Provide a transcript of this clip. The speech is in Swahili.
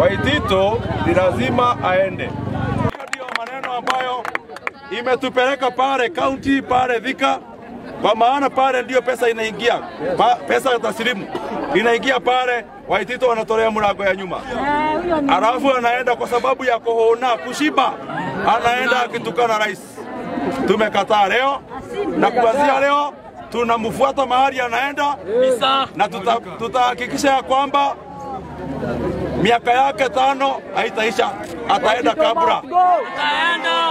Waitito ni lazima aende. Hiyo ndio maneno ambayo imetupeleka pale kaunti pale Thika, kwa maana pale ndio pesa inaingia. Pa, pesa ya taslimu. Inaingia pale, Waitito wanatolea mlango ya nyuma, alafu anaenda kwa sababu ya kuhona kushiba, anaenda akitukana rais. Tumekataa leo. Na kuanzia leo tunamfuata mahali anaenda. Na tuta- tutahakikisha ya kwamba miaka yake tano haitaisha, ataenda kabla. Taenda.